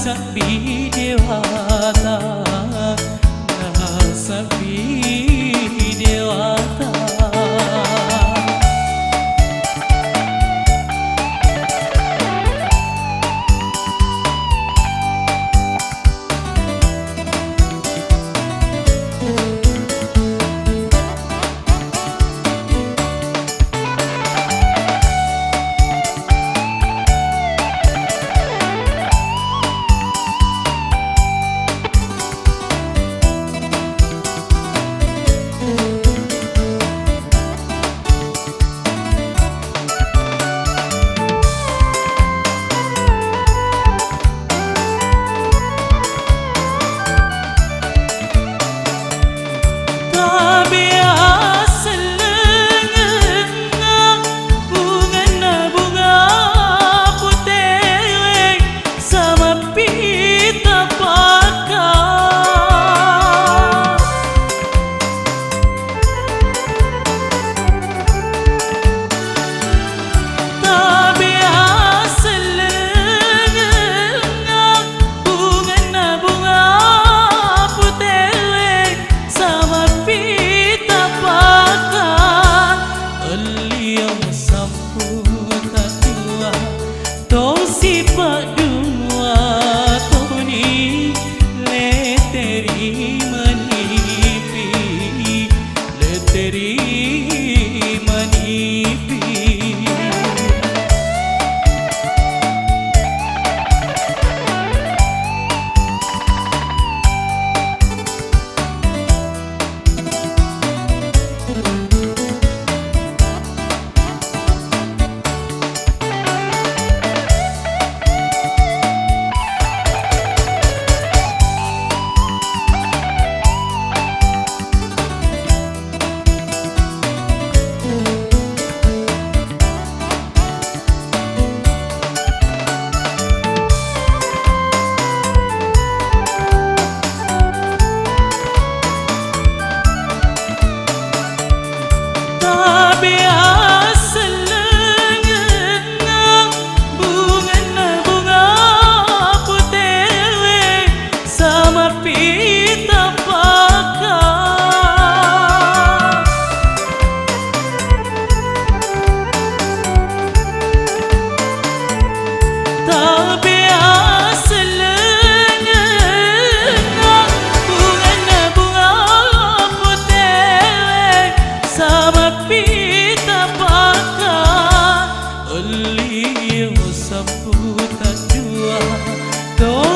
sabihin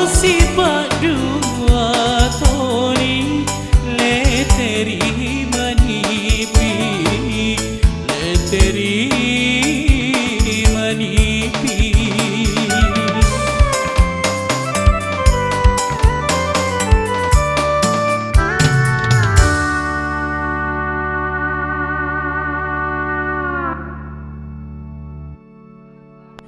se vai.